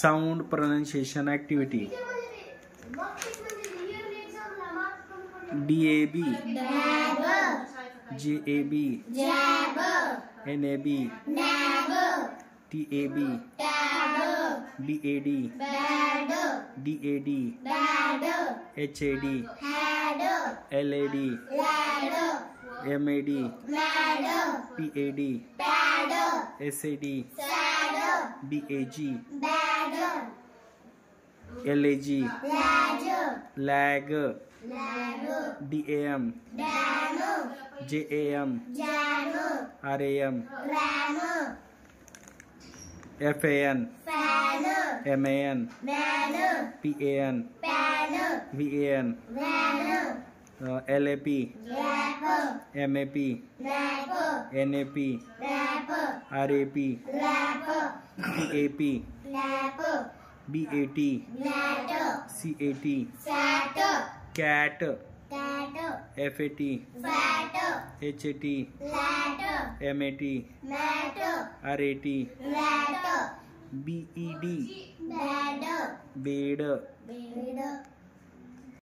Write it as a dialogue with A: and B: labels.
A: Sound pronunciation activity D A B J A B N A B T A B B A D D A D H A D L A D M A D P A D S A D B A G.
B: Badger
A: L A G.
B: Ladger
A: Lag.
B: Ladder
A: D A M.
B: Damo
A: J A M.
B: Jamo
A: R A M.
B: Ramo
A: F A N.
B: Fano
A: M A N.
B: Mano
A: P A N.
B: Pano
A: V A N.
B: Vano
A: uh, L A P. M A P.
B: Lapo
A: N A P.
B: Lapo
A: R A P.
B: Lapo
A: BAP BAT BAT CAT CAT. FAT.
B: FAT.
A: HAT MAT.
B: MAT
A: RAT
B: RAT
A: BED. BED.
B: BED.